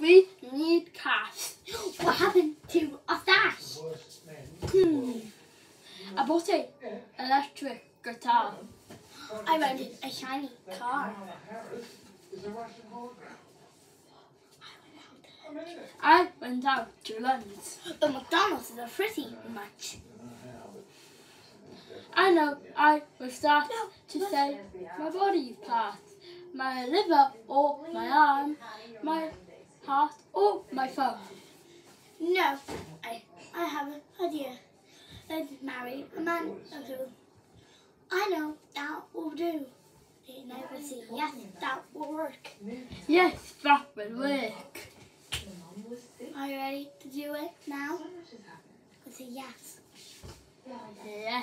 We need cash. What happened to our stash? Hmm. I bought a electric guitar. I rented a shiny car. I went out to lunch. The McDonald's is a pretty much. I know I will start to say my body parts, my liver or my arm, my my phone. No, I, I have an idea. Let's marry a man or two. I know that will do. They never see. Yes, that will work. Yes, that will work. Are you ready to do it now? I say yes. Yes. Oh, No,